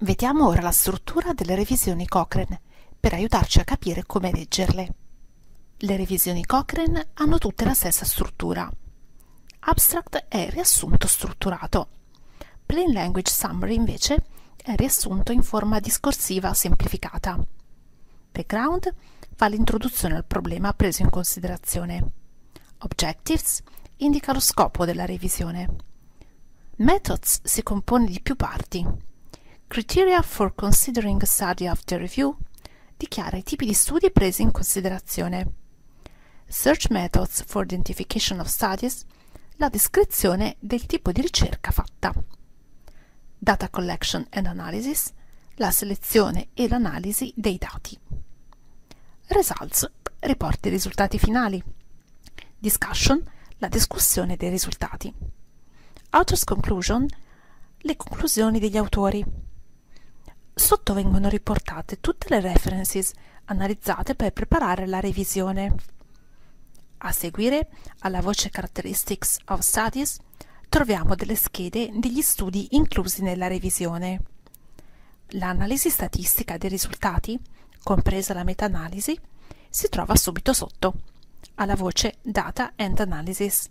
Vediamo ora la struttura delle revisioni Cochrane per aiutarci a capire come leggerle. Le revisioni Cochrane hanno tutte la stessa struttura. Abstract è riassunto strutturato. Plain Language Summary invece è riassunto in forma discorsiva semplificata. Background fa l'introduzione al problema preso in considerazione. Objectives indica lo scopo della revisione. Methods si compone di più parti. Criteria for considering a study after review dichiara i tipi di studi presi in considerazione. Search Methods for Identification of Studies la descrizione del tipo di ricerca fatta. Data Collection and Analysis la selezione e l'analisi dei dati. Results riporta i risultati finali. Discussion la discussione dei risultati. Author's Conclusion le conclusioni degli autori. Sotto vengono riportate tutte le references analizzate per preparare la revisione. A seguire, alla voce Characteristics of Studies, troviamo delle schede degli studi inclusi nella revisione. L'analisi statistica dei risultati, compresa la meta-analisi, si trova subito sotto, alla voce Data and Analysis.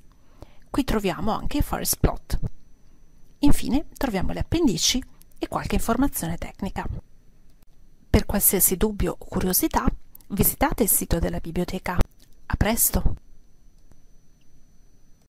Qui troviamo anche i forest plot. Infine troviamo le appendici qualche informazione tecnica. Per qualsiasi dubbio o curiosità, visitate il sito della biblioteca. A presto!